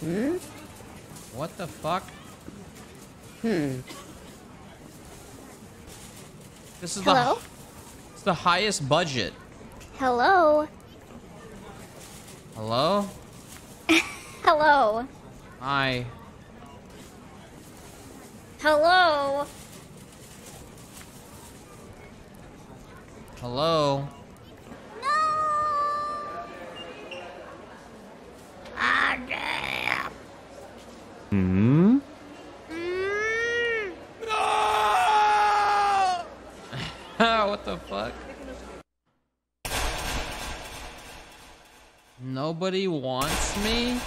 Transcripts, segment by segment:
Hmm? What the fuck? Hmm. This is Hello? the it's the highest budget. Hello? Hello? Hello? Hi. Hello? Hello? Hmm? what the fuck? Nobody wants me?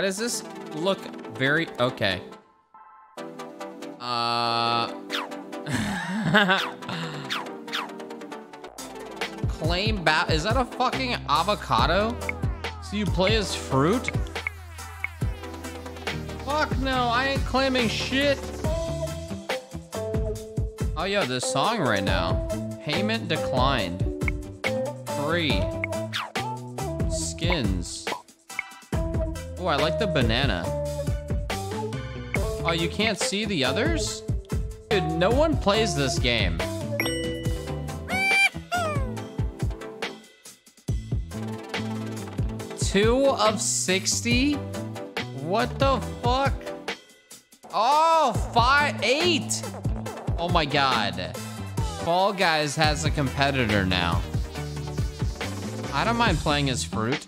Why does this look very okay? Uh Claim bat is that a fucking avocado? So you play as fruit? Fuck no, I ain't claiming shit. Oh yo, this song right now. Payment declined. Free. Skins. Oh, I like the banana. Oh, you can't see the others? Dude, no one plays this game. Two of 60? What the fuck? Oh, five, eight. Oh my God. Fall Guys has a competitor now. I don't mind playing as fruit.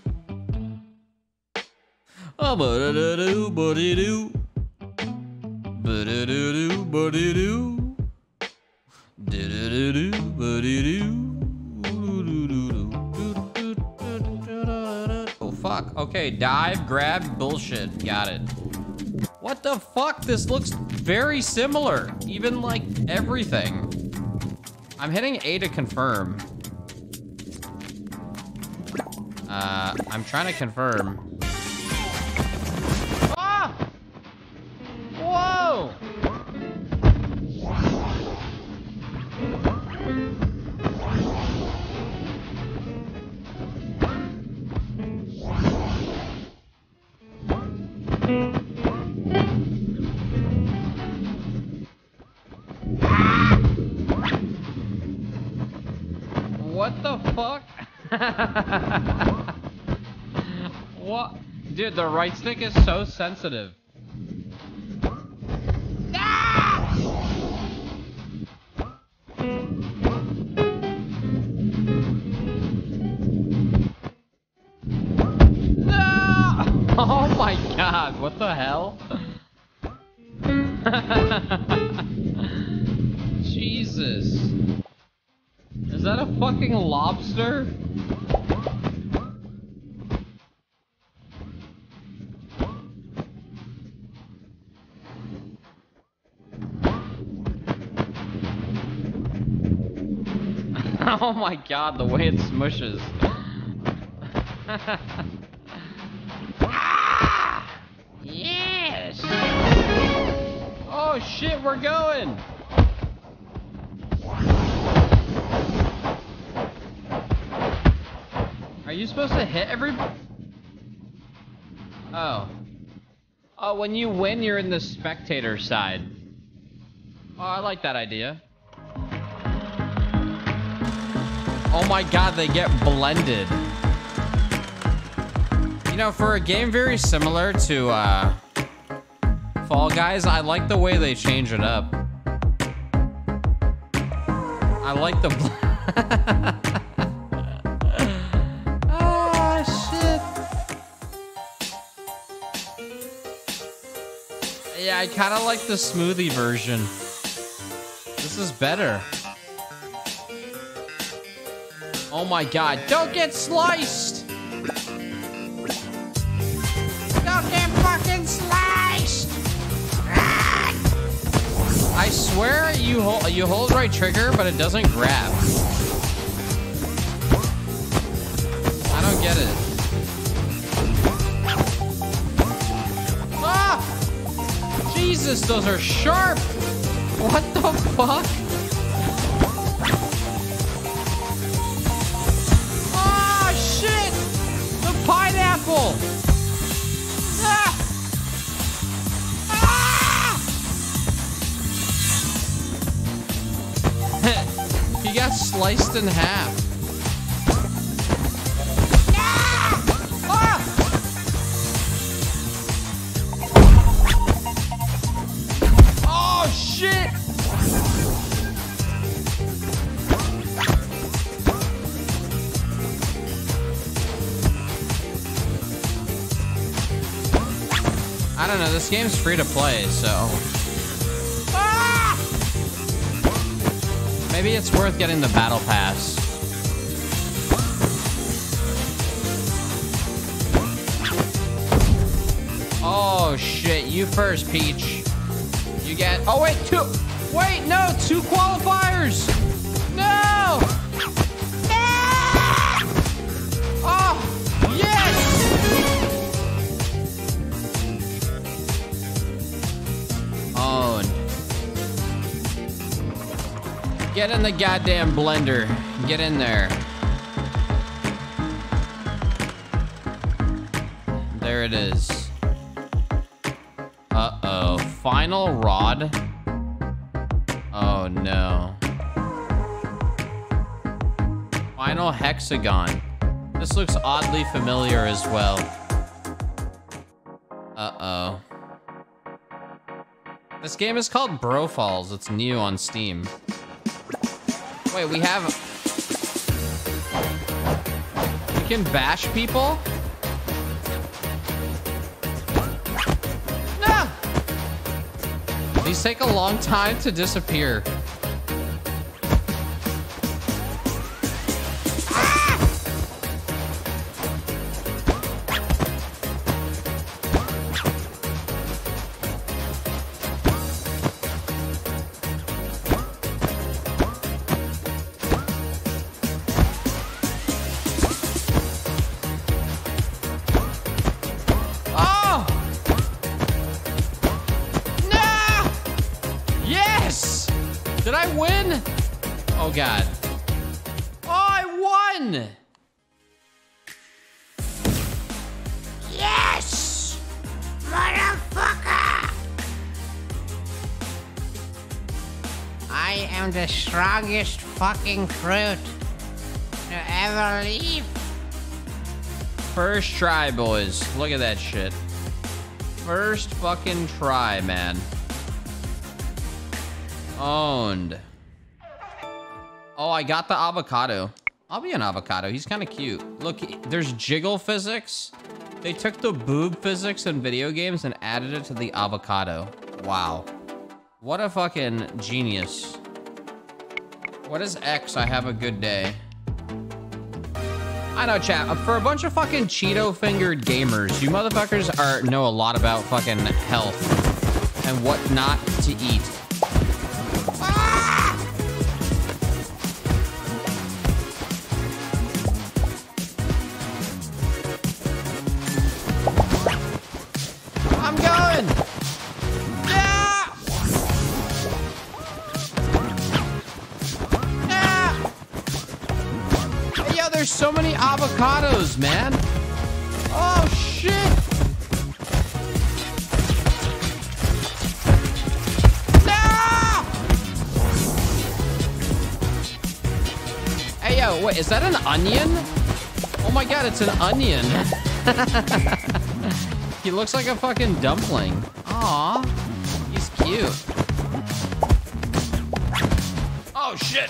Oh, fuck. Okay, dive, grab, bullshit. Got it. What the fuck? This looks very similar. Even, like, everything. I'm hitting A to confirm. Uh, I'm trying to confirm. Dude, the right stick is so sensitive. Ah! Oh my god, what the hell? Jesus. Is that a fucking lobster? oh my god, the way it smushes. Yes! Oh shit, we're going! Are you supposed to hit everybody? Oh. Oh, when you win, you're in the spectator side. Oh, I like that idea. Oh my god, they get blended. You know, for a game very similar to uh, Fall Guys, I like the way they change it up. I like the... Ah, shit. Yeah, I kind of like the smoothie version. This is better. Oh my god, don't get sliced! Don't get fucking sliced! I swear you hold you hold right trigger, but it doesn't grab. I don't get it. Ah! Jesus, those are sharp. What the fuck? he got sliced in half. Don't know, this game's free to play, so. Ah! Maybe it's worth getting the battle pass. Oh shit, you first, Peach. You get. Oh wait, two. Wait, no, two qualifiers. Get in the goddamn blender. Get in there. There it is. Uh-oh. Final rod? Oh, no. Final hexagon. This looks oddly familiar as well. Uh-oh. This game is called Bro Falls. It's new on Steam. Wait, we have... We can bash people? No! These take a long time to disappear. Strongest fucking fruit to ever leave. First try, boys. Look at that shit. First fucking try, man. Owned. Oh, I got the avocado. I'll be an avocado. He's kind of cute. Look, there's jiggle physics. They took the boob physics in video games and added it to the avocado. Wow. What a fucking genius. What is X? I have a good day. I know, chat. uh, For a bunch of fucking Cheeto-fingered gamers, you motherfuckers are know a lot about fucking health and what not to eat. Avocados, man. Oh, shit. No! Hey, yo, wait, is that an onion? Oh my god, it's an onion. he looks like a fucking dumpling. Aw, he's cute. Oh, shit.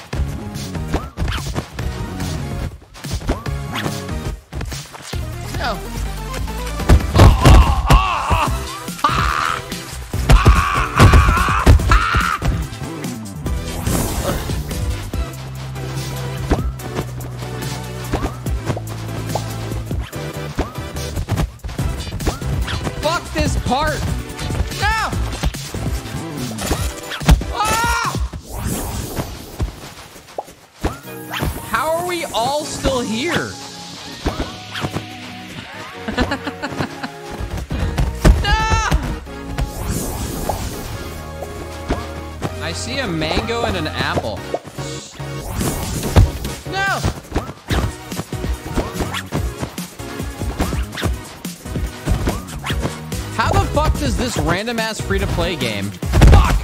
Random ass free to play game fuck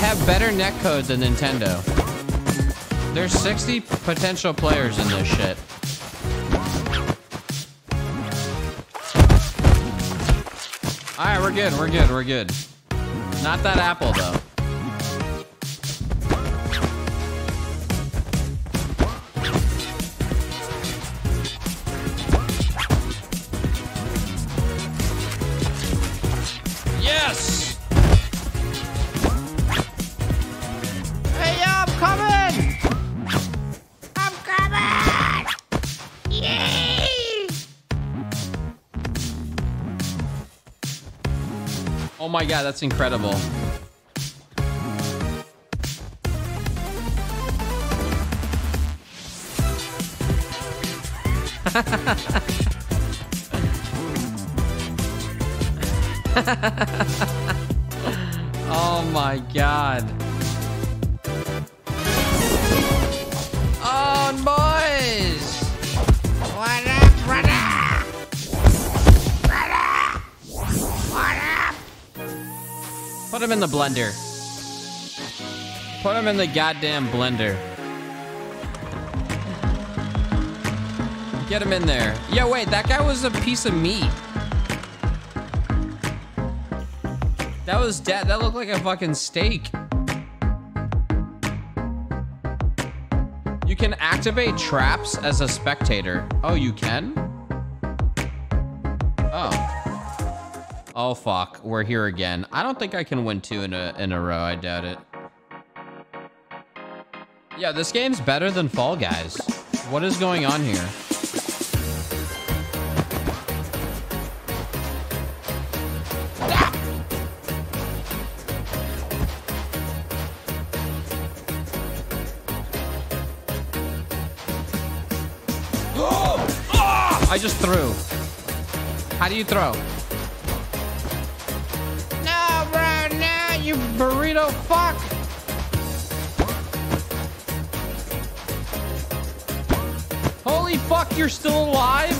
have better netcode than Nintendo? There's 60 potential players in this shit. All right, we're good. We're good. We're good. Not that apple though. My god, that's incredible. oh my god. Put him in the blender. Put him in the goddamn blender. Get him in there. Yeah, wait, that guy was a piece of meat. That was dead. That looked like a fucking steak. You can activate traps as a spectator. Oh, you can? Oh. Fuck, we're here again. I don't think I can win two in a in a row. I doubt it. Yeah, this game's better than Fall Guys. What is going on here? Ah! Ah! I just threw. How do you throw? Burrito fuck. Holy fuck, you're still alive?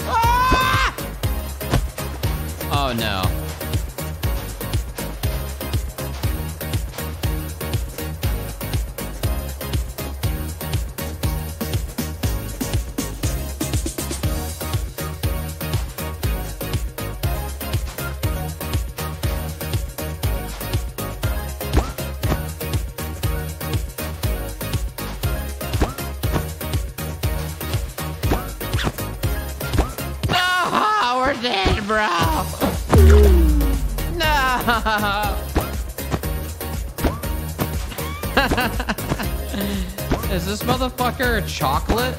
Ah! Oh no. No, motherfucker chocolate?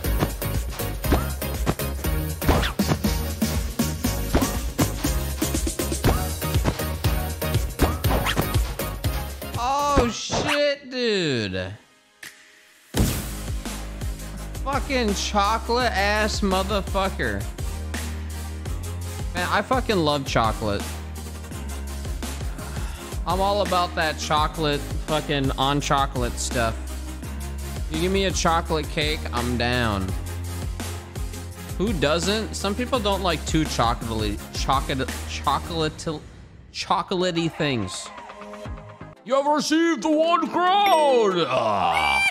Oh shit, dude. Fucking chocolate ass motherfucker. Man, I fucking love chocolate. I'm all about that chocolate, fucking on chocolate stuff. You give me a chocolate cake, I'm down. Who doesn't? Some people don't like too chocolatey, chocolate, chocolate, chocolatey things. You have received one crown. Ah.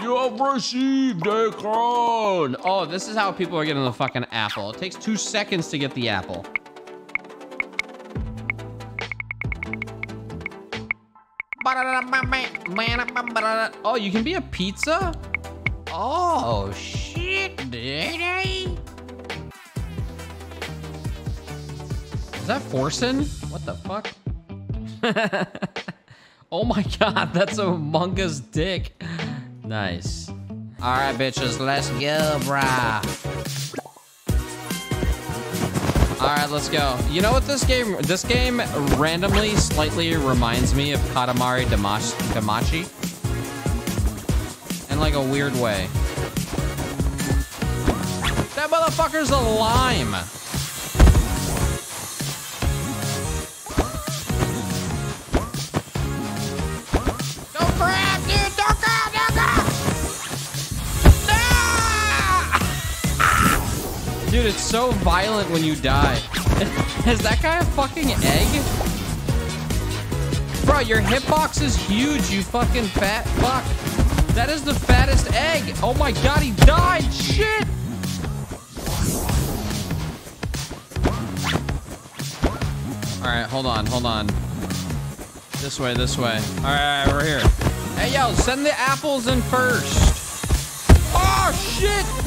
You have received a crown. Oh, this is how people are getting the fucking apple. It takes two seconds to get the apple. Oh, you can be a pizza? Oh, shit. Is that forcing? What the fuck? oh my god, that's a Munga's dick. Nice. All right, bitches, let's go, brah. All right, let's go. You know what this game? This game randomly, slightly reminds me of Katamari Damash, Damacy, in like a weird way. That motherfucker's a lime. Dude, it's so violent when you die. Is that guy a fucking egg? Bro, your hitbox is huge, you fucking fat fuck. That is the fattest egg. Oh my god, he died. Shit. All right, hold on, hold on. This way, this way. All right, we're here. Hey, yo, send the apples in first. Oh, shit.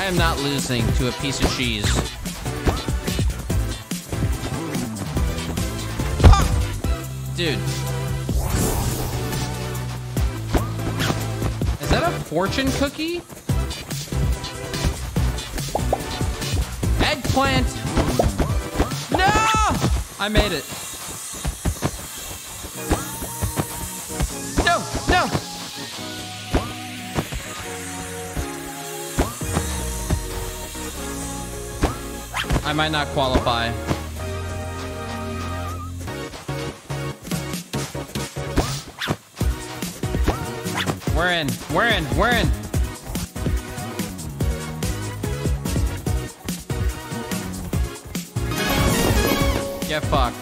I am not losing to a piece of cheese. Dude. Is that a fortune cookie? Eggplant! No! I made it. I might not qualify. We're in. We're in. We're in. Get fucked.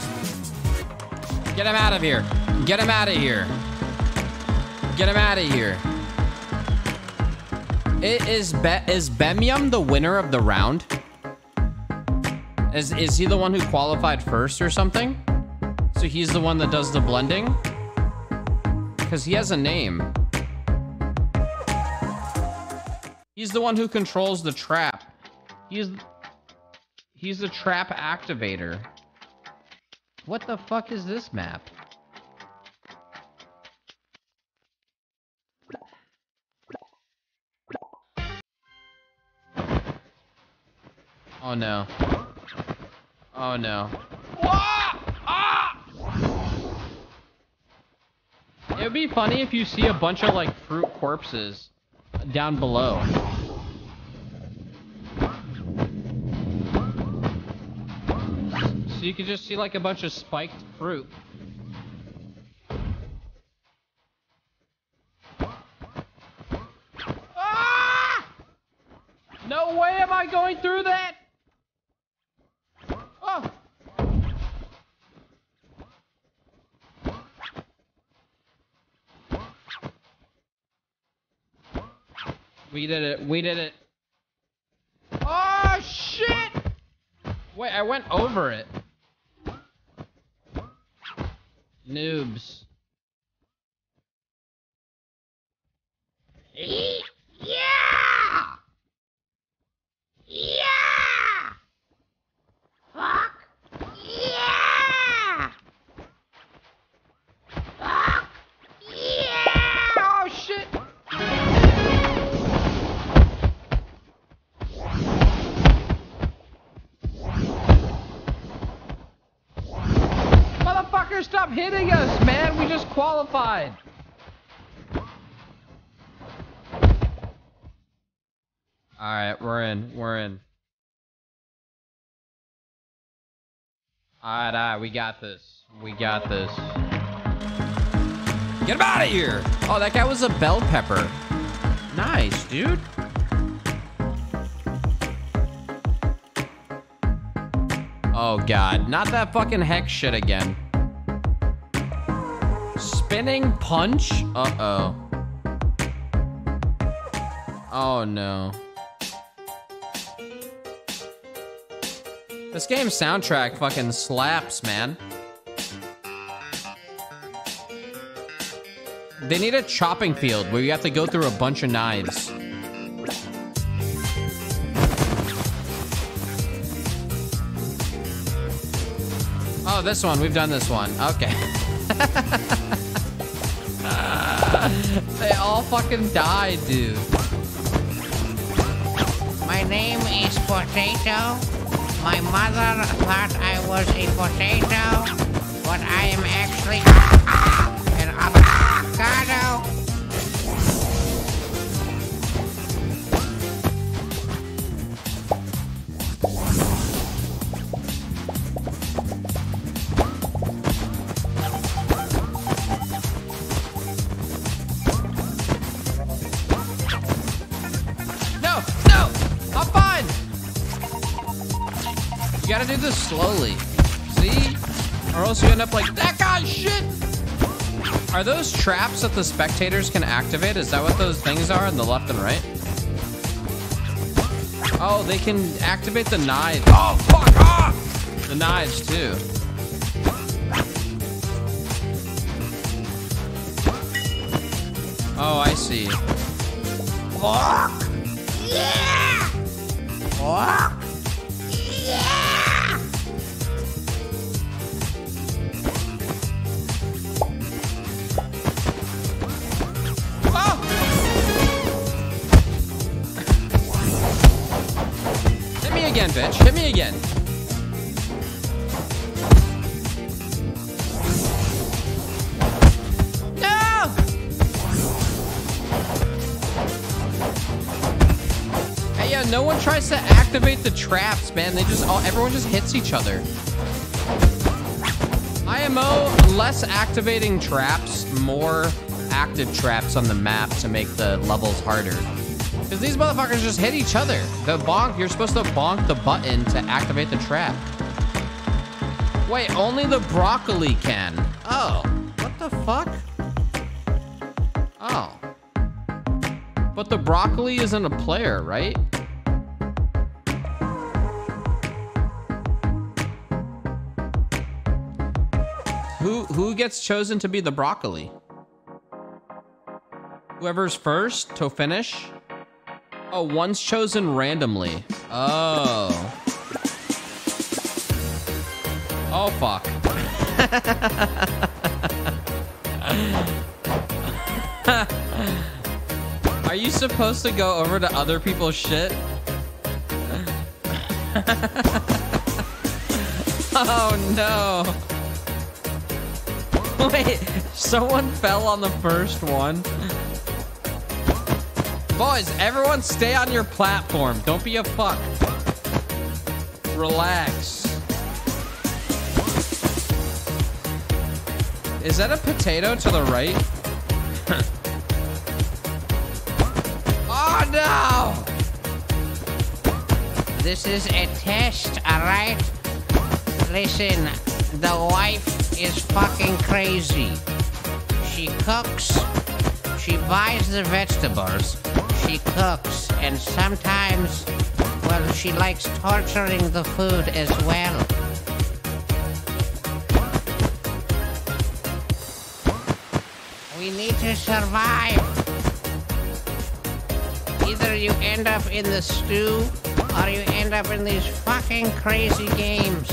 Get him out of here. Get him out of here. Get him out of here. I- Is Be is Bemyum the winner of the round? Is is he the one who qualified first or something? So he's the one that does the blending? Because he has a name. He's the one who controls the trap. He's he's the trap activator. What the fuck is this map? Oh no. Oh no. It would be funny if you see a bunch of like fruit corpses down below. So you could just see like a bunch of spiked fruit. Ah! No way am I going through that! We did it. We did it. Oh, shit! Wait, I went over it. Noobs. Qualified! Alright, we're in. We're in. Alright, alright, we got this. We got this. Get him out of here! Oh, that guy was a bell pepper. Nice, dude. Oh god, not that fucking hex shit again. Spinning punch? Uh-oh. Oh no. This game's soundtrack fucking slaps, man. They need a chopping field where you have to go through a bunch of knives. Oh, this one. We've done this one. Okay. they all fucking died, dude. My name is Potato. My mother thought I was a potato, but I am actually an avocado. End up like, that guy shit. Are those traps that the spectators can activate? Is that what those things are on the left and right? Oh, they can activate the knives. Oh, fuck off! The knives, too. Oh, I see. Walk. Again. No! Hey, yeah, no one tries to activate the traps, man. They just all, everyone just hits each other. IMO, less activating traps, more active traps on the map to make the levels harder. Because these motherfuckers just hit each other. The bonk, you're supposed to bonk the button to activate the trap. Wait, only the broccoli can. Oh, what the fuck? Oh. But the broccoli isn't a player, right? Who who gets chosen to be the broccoli? Whoever's first to finish? Oh, one's chosen randomly. Oh. Oh, fuck. Are you supposed to go over to other people's shit? oh, no. Wait, someone fell on the first one? Boys, everyone stay on your platform. Don't be a fuck. Relax. Is that a potato to the right? oh no! This is a test, alright? Listen, the wife is fucking crazy. She cooks, she buys the vegetables, she cooks, and sometimes, well, she likes torturing the food as well. We need to survive. Either you end up in the stew, or you end up in these fucking crazy games.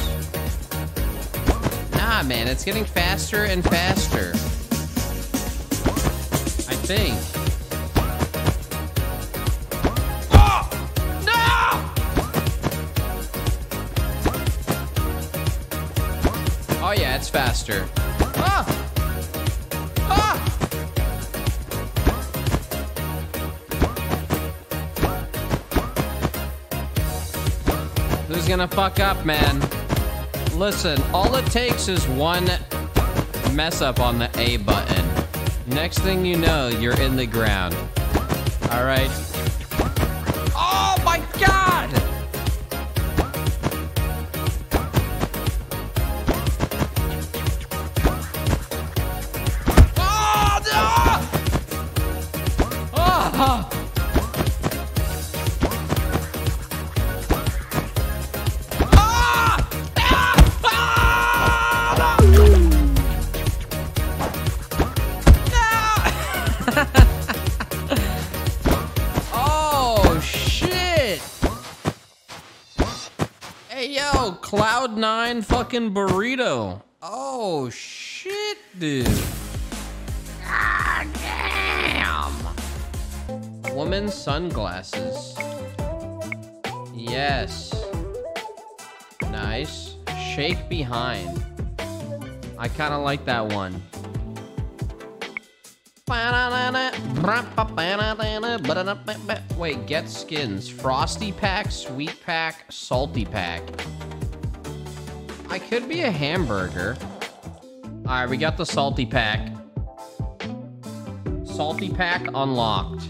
Nah, man, it's getting faster and faster. I think. Ah! Ah! Who's gonna fuck up, man? Listen, all it takes is one mess up on the A button. Next thing you know, you're in the ground. All Cloud Nine fucking burrito. Oh shit, dude. God damn. Woman's sunglasses. Yes. nice. Shake behind. I kind of like that one. Wait, get skins. Frosty pack, sweet pack, salty pack. I could be a hamburger. All right, we got the salty pack. Salty pack unlocked.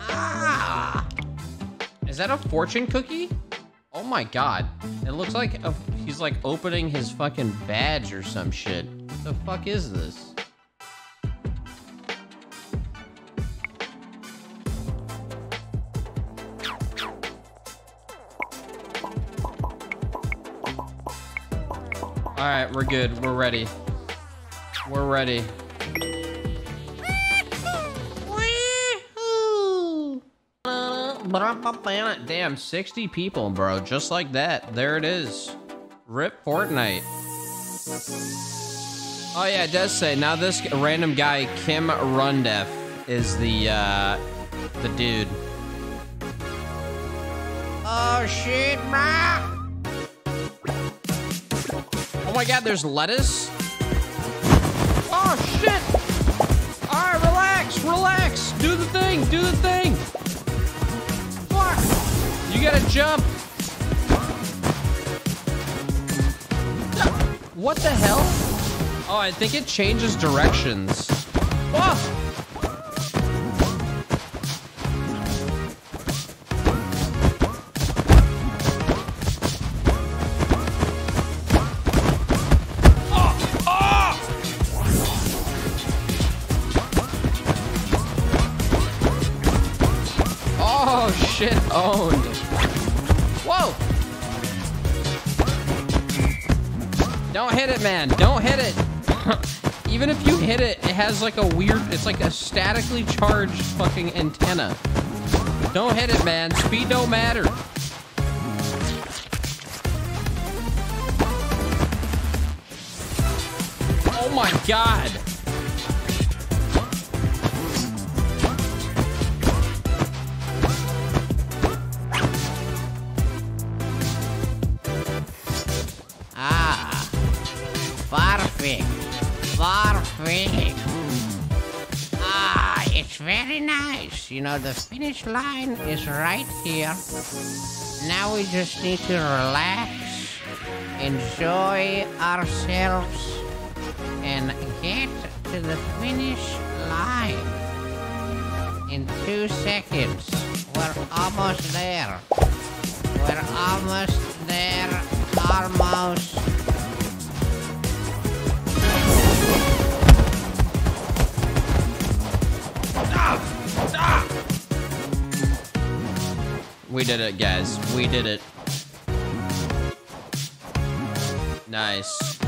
Ah! Is that a fortune cookie? Oh my god. It looks like a, he's like opening his fucking badge or some shit. What the fuck is this? Alright, we're good. We're ready. We're ready. Damn, 60 people, bro. Just like that. There it is. Rip Fortnite. Oh yeah, it does say now this random guy Kim Rundef is the uh the dude. Oh shit, bro. Oh my god, there's lettuce. Oh shit! Alright, relax, relax. Do the thing, do the thing. Fuck! You gotta jump. What the hell? Oh, I think it changes directions. Oh owned. Whoa! Don't hit it, man. Don't hit it. Even if you hit it, it has like a weird, it's like a statically charged fucking antenna. Don't hit it, man. Speed don't matter. Oh my god. You know, the finish line is right here. Now we just need to relax, enjoy ourselves, and get to the finish line. In two seconds, we're almost there. We're almost there. Almost. We did it, guys. We did it. Nice.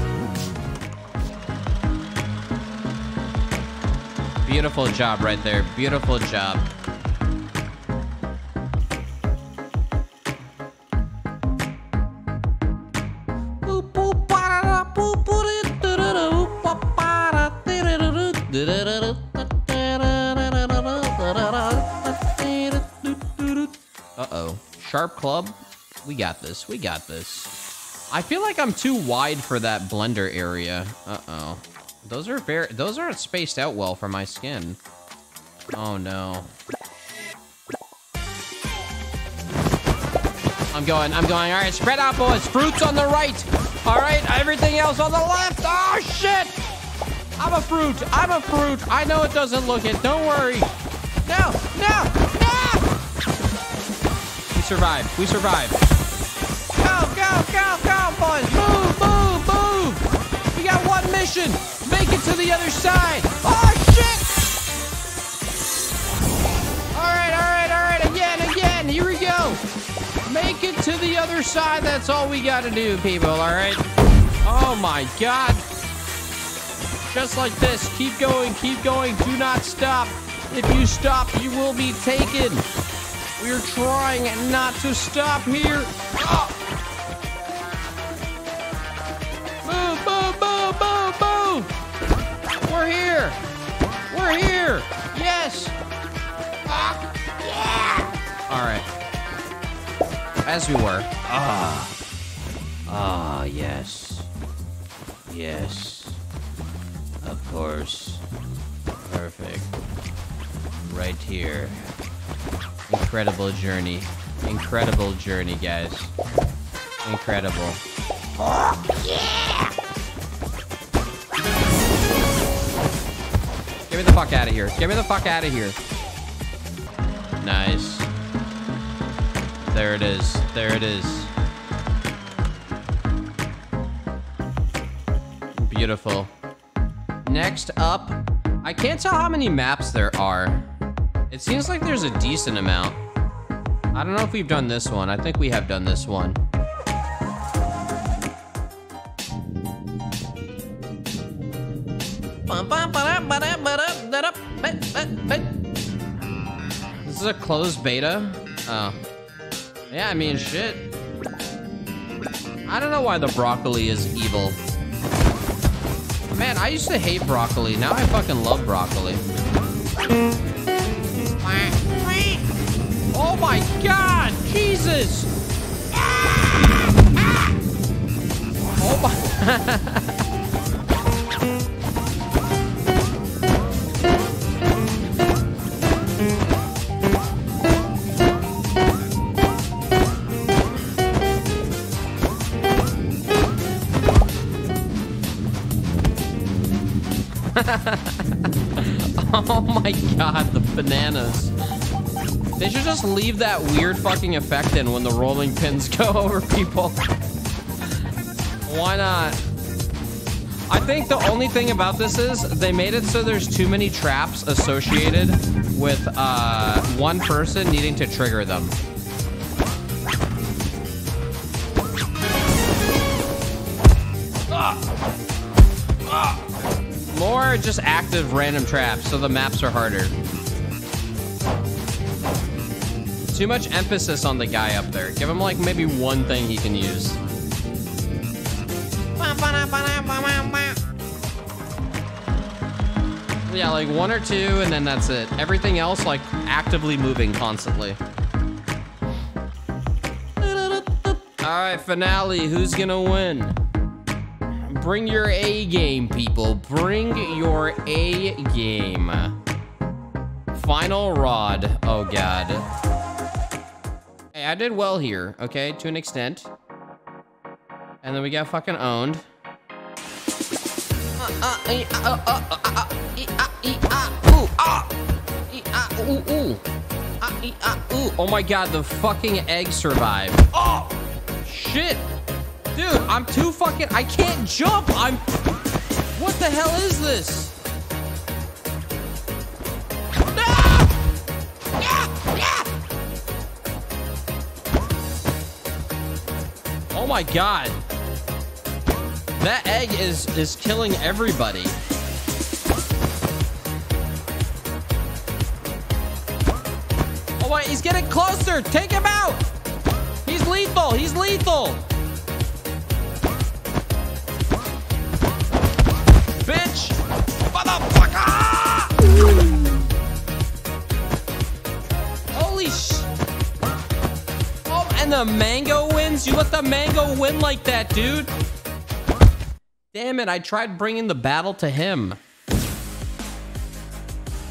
Beautiful job right there. Beautiful job. Sharp club? We got this. We got this. I feel like I'm too wide for that blender area. Uh-oh. Those are very those aren't spaced out well for my skin. Oh no. I'm going, I'm going. All right, spread out, boys. Fruits on the right. All right, everything else on the left. Oh, shit. I'm a fruit. I'm a fruit. I know it doesn't look it. Don't worry. No, no, survive. We survived. Go, go, go, go, boys. Move, move, move. We got one mission. Make it to the other side. Oh, shit. All right, all right, all right. Again, again. Here we go. Make it to the other side. That's all we got to do, people. All right. Oh, my God. Just like this. Keep going. Keep going. Do not stop. If you stop, you will be taken. We're trying not to stop here. Ah! Move, move, move, move, move. We're here. We're here. Yes. Ah, yeah. All right. as we were. Ah. Ah, yes. Yes. Of course. Perfect. Right here. Incredible journey. Incredible journey, guys. Incredible. Get me the fuck out of here. Get me the fuck out of here. Nice. There it is. There it is. Beautiful. Next up, I can't tell how many maps there are. It seems like there's a decent amount. I don't know if we've done this one. I think we have done this one. This is a closed beta? Oh. Yeah, I mean, shit. I don't know why the broccoli is evil. Man, I used to hate broccoli. Now I fucking love broccoli. My god! Jesus! Oh my... Oh my god, the bananas. They should just leave that weird fucking effect in when the rolling pins go over people. Why not? I think the only thing about this is they made it so there's too many traps associated with uh, one person needing to trigger them. More just active random traps, so the maps are harder. Too much emphasis on the guy up there. Give him like maybe one thing he can use. Yeah, like one or two, and then that's it. Everything else, like actively moving constantly. All right, finale. Who's gonna win? Bring your A game, people. Bring your A game. Final rod. Oh, God. I did well here, okay, to an extent. And then we got fucking owned. Oh my god, the fucking egg survived. Oh, shit. Dude, I'm too fucking, I can't jump. I'm, what the hell is this? My god. That egg is is killing everybody. Oh wait, he's getting closer. Take him out. He's lethal. He's lethal. Bitch. Motherfucker. The mango wins? You let the mango win like that, dude? Damn it, I tried bringing the battle to him.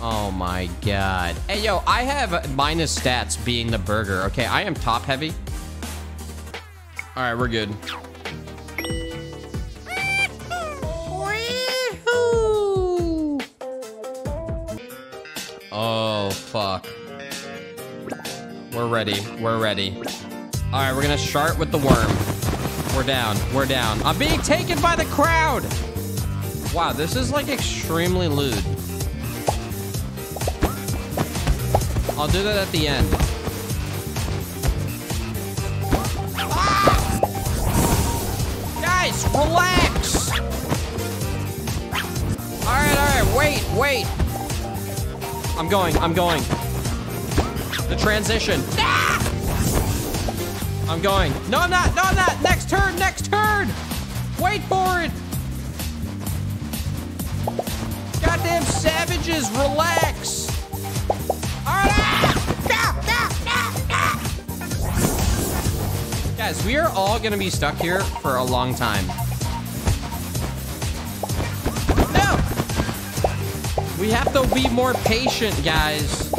Oh my god. Hey, yo, I have minus stats being the burger. Okay, I am top heavy. All right, we're good. Oh, fuck. We're ready. We're ready. All right, we're gonna start with the worm. We're down. We're down. I'm being taken by the crowd. Wow, this is like extremely lewd. I'll do that at the end. Ah! Guys, relax. All right, all right. Wait, wait. I'm going. I'm going. The transition. Ah! I'm going. No, I'm not. No, I'm not. Next turn. Next turn. Wait for it. Goddamn savages. Relax. Ah! Guys, we are all gonna be stuck here for a long time. No! We have to be more patient, guys.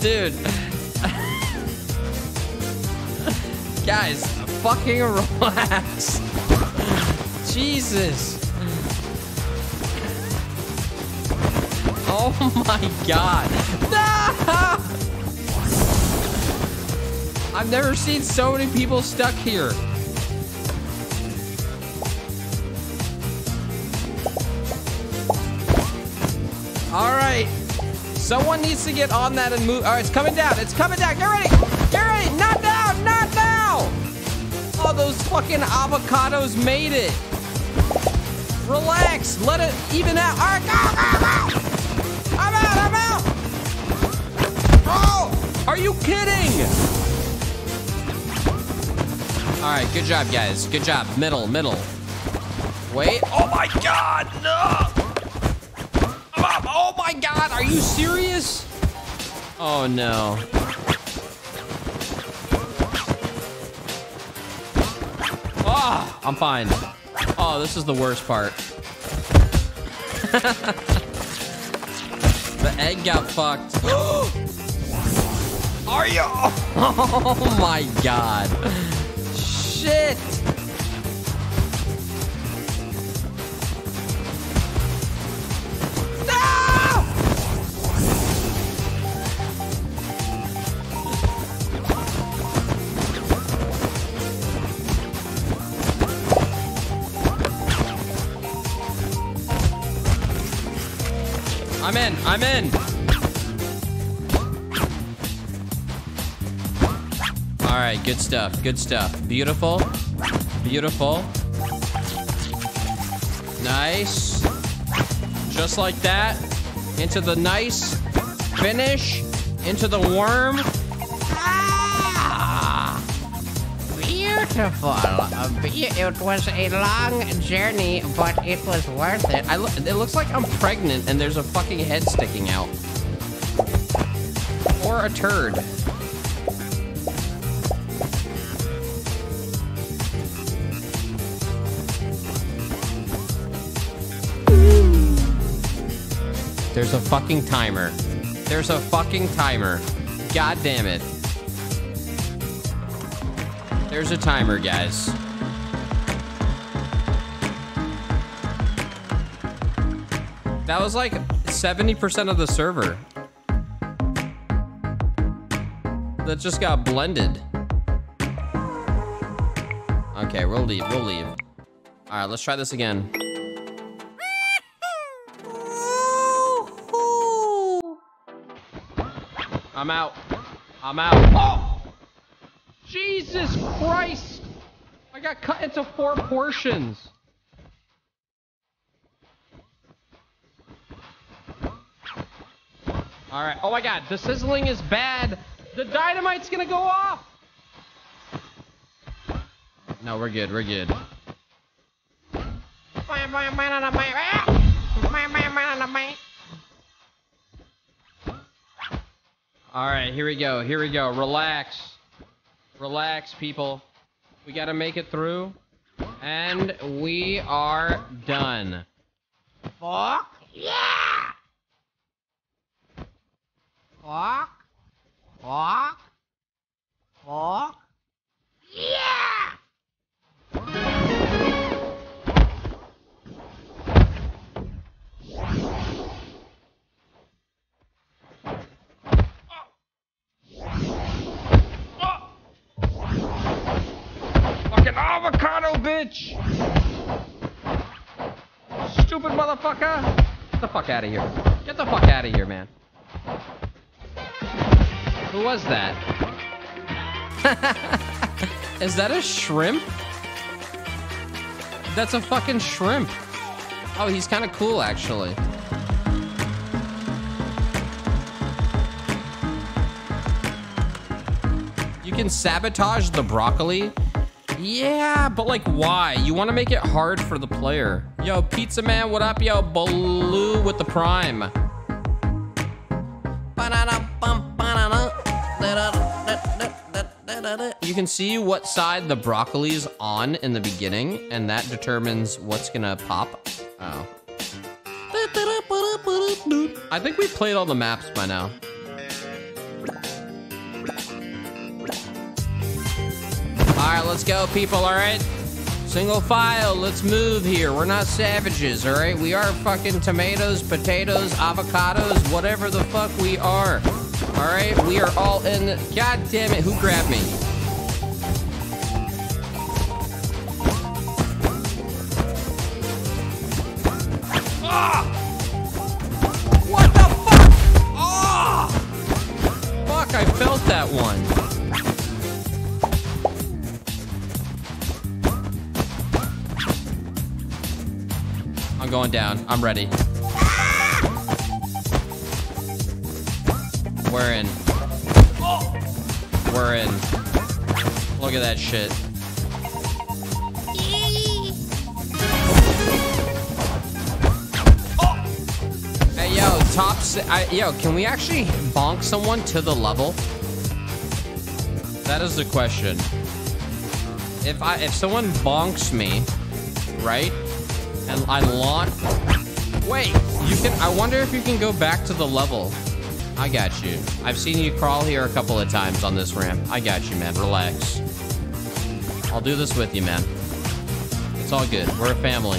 Dude. Guys, fucking relax. Jesus. Oh my god. No! I've never seen so many people stuck here. All right. Someone needs to get on that and move. All right, it's coming down. It's coming down. Get ready. Get ready. Not now. Not now. Oh, those fucking avocados made it. Relax. Let it even out. All right, go, go, go. I'm out. I'm out. Oh, are you kidding? All right, good job, guys. Good job. Middle, middle. Wait. Oh my God. No. I'm up. My God. Are you serious? Oh no. Oh, I'm fine. Oh, this is the worst part. the egg got fucked. Are you? Oh my god. Shit. I'm in. I'm in. All right, good stuff. Good stuff. Beautiful. Beautiful. Nice. Just like that. Into the nice finish. Into the worm. Beautiful. Uh, It was a long journey, but it was worth it. I lo- it looks like I'm pregnant and there's a fucking head sticking out. Or a turd. There's a fucking timer. There's a fucking timer. God damn it. There's a timer, guys. That was like 70% of the server. That just got blended. Okay, we'll leave. We'll leave. All right, let's try this again. I'm out. I'm out. Oh! Jesus Christ! I got cut into four portions. All right. Oh my God, the sizzling is bad. The dynamite's gonna go off. No, we're good. We're good. All right, here we go. Here we go. Relax. Relax, people. We got to make it through. And we are done. Fuck yeah! Fuck. Fuck. Fuck. Bitch! Stupid motherfucker! Get the fuck out of here. Get the fuck out of here, man. Who was that? Is that a shrimp? That's a fucking shrimp. Oh, he's kind of cool, actually. You can sabotage the broccoli Yeah, but like, why? You want to make it hard for the player. Yo, Pizza Man, what up? Yo, Baloo with the Prime. You can see what side the broccoli's on in the beginning, and that determines what's gonna pop. Oh. I think we played all the maps by now. All right, let's go, people, all right? Single file, let's move here. We're not savages, all right? We are fucking tomatoes, potatoes, avocados, whatever the fuck we are. All right, we are all in. God damn it, who grabbed me? Going down. I'm ready. We're in. We're in. Look at that shit. Hey, yo, tops. I, yo, can we actually bonk someone to the level? That is the question. If I, if someone bonks me, right, and I launch. Wait, you can. I wonder if you can go back to the level. I got you. I've seen you crawl here a couple of times on this ramp. I got you, man. Relax. I'll do this with you, man. It's all good. We're a family.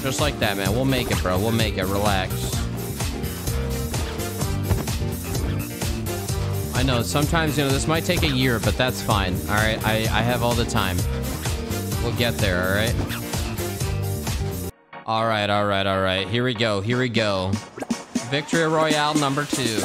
Just like that, man. We'll make it, bro. We'll make it. Relax. I know, sometimes, you know, this might take a year, but that's fine. All right, I, I have all the time. We'll get there, all right? All right, all right, all right. Here we go, here we go. Victory Royale number two.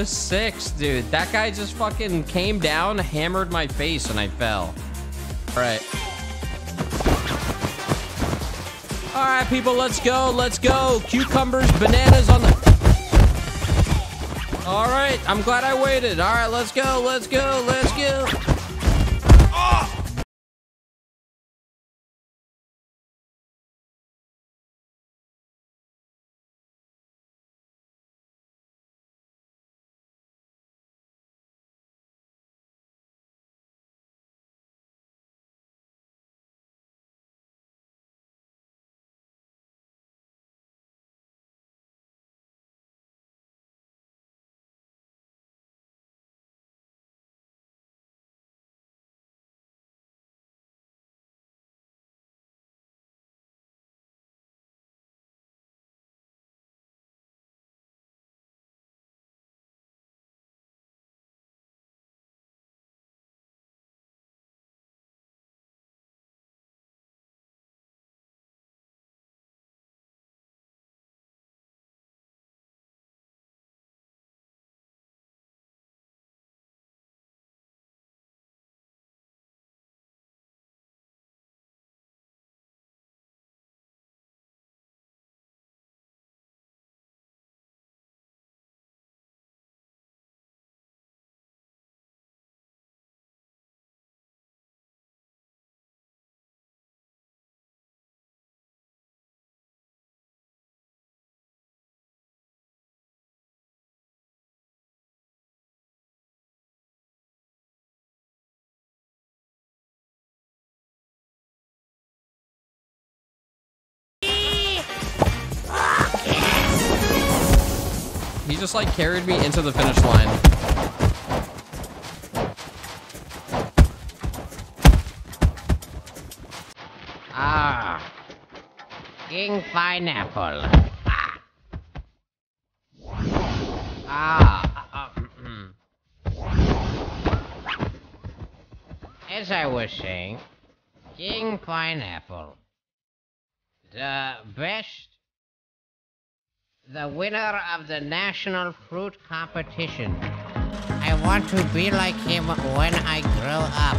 Was six, dude. That guy just fucking came down, hammered my face, and I fell. All right. All right, people, let's go. Let's go. Cucumbers, bananas on the. All right, I'm glad I waited. All right, let's go. Let's go. Let's go. Just like carried me into the finish line. Ah. King Pineapple. Ah. Ah. uh, mm, mm. As I was saying, King Pineapple. The best. The winner of the National Fruit Competition. I want to be like him when I grow up.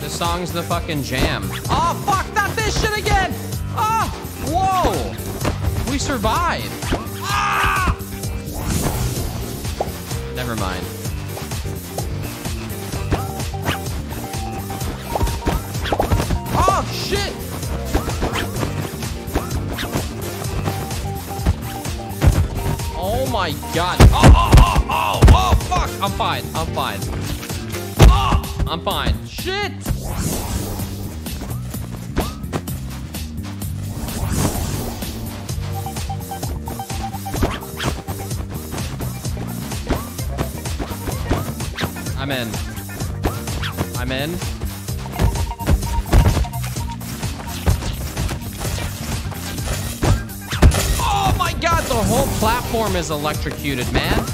This song's the fucking jam. Oh, fuck, not this shit again! Oh, whoa! We survived. Ah! Never mind. My god. Oh, oh, oh, oh, oh, fuck! I'm fine, I'm fine. Oh, I'm fine. Shit! I'm in. I'm in. Whole platform is electrocuted, man.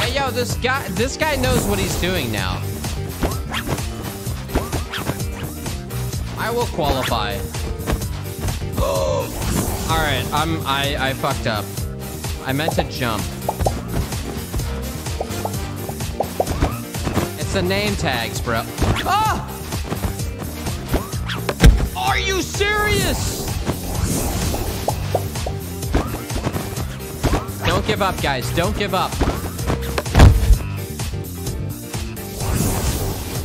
Hey yo, this guy this guy knows what he's doing now. I will qualify. Alright, I'm I I fucked up. I meant to jump. It's the name tags, bro. Ah! Are you serious? Don't give up, guys. Don't give up.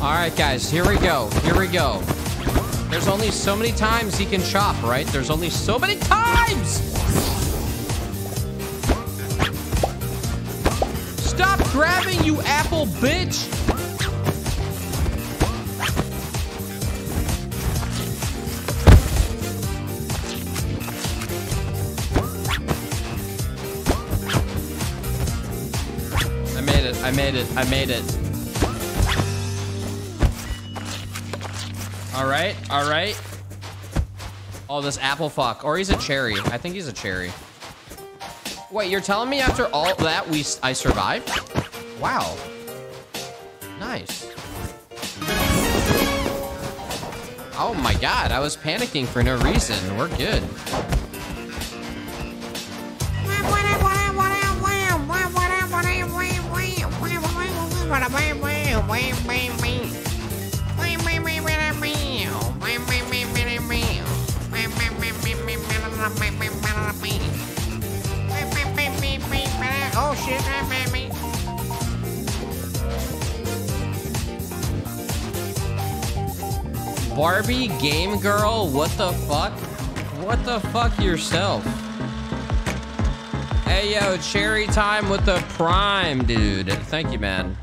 All right, guys. Here we go. Here we go. There's only so many times he can chop, right? There's only so many times! Stop grabbing, you apple bitch! I made it. I made it. All right. All right. Oh, this apple fuck. Or he's a cherry. I think he's a cherry. Wait, you're telling me after all that we I survived? Wow. Nice. Oh my god, I was panicking for no reason. We're good. Barbie Game Girl, what the fuck? What the fuck yourself? Hey yo, cherry time with the prime, dude. Thank you, man.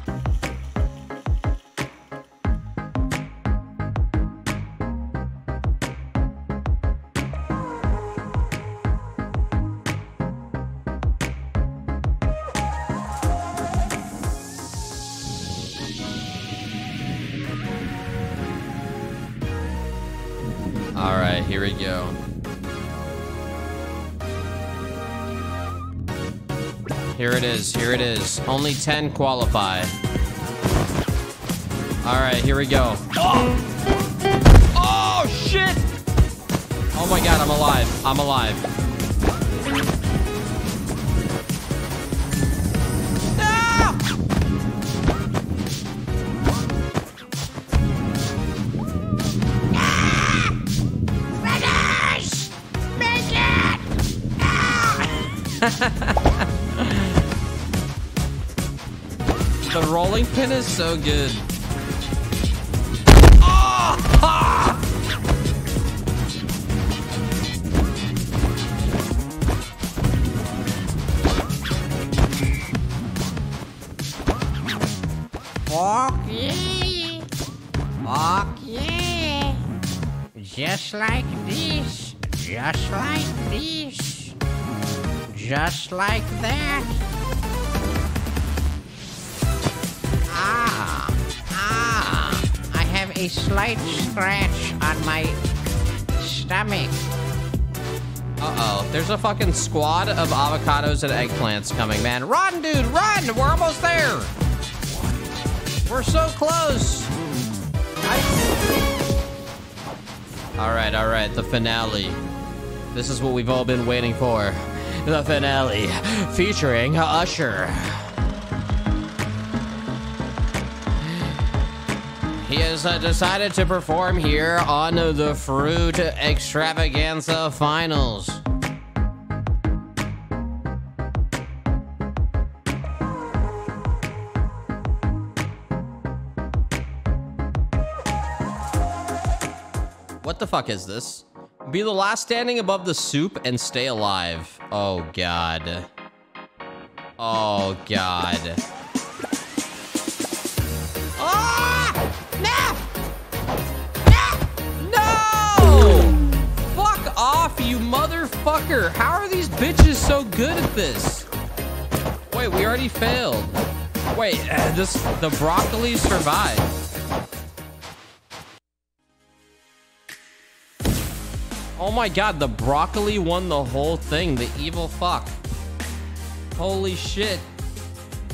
It is. Only 10 qualify. All right, here we go. Oh! Oh, shit! Oh my god, I'm alive. I'm alive. Pin is so good. Fuck yeah. Fuck yeah. Just like this. Just like this. Just like that. A slight scratch on my stomach. Uh-oh. There's a fucking squad of avocados and eggplants coming, man. Run, dude, run! We're almost there! We're so close! Alright, alright, the finale. This is what we've all been waiting for. The finale, featuring Usher. Has uh, decided to perform here on the Fruit Extravaganza Finals. What the fuck is this? Be the last standing above the soup and stay alive. Oh god. Oh god. Ah! You motherfucker! How are these bitches so good at this? Wait, we already failed. Wait, uh, this the broccoli survived. Oh my god, the broccoli won the whole thing. The evil fuck. Holy shit.